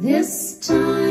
This time.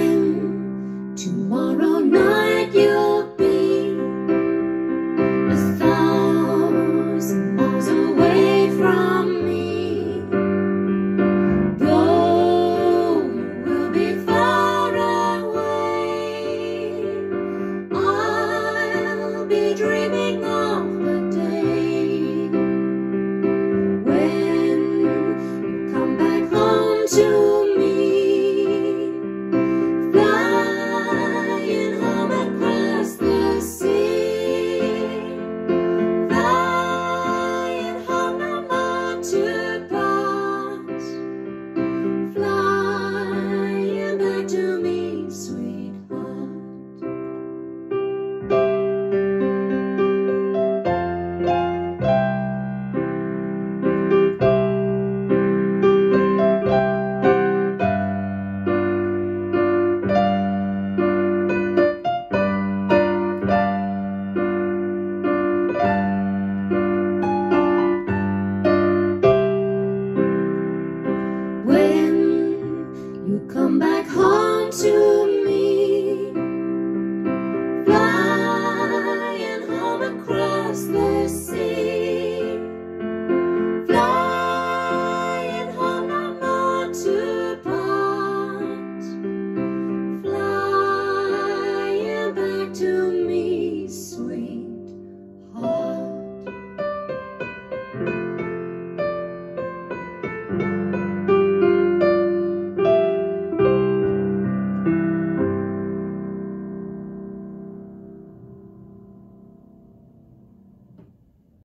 back home to me.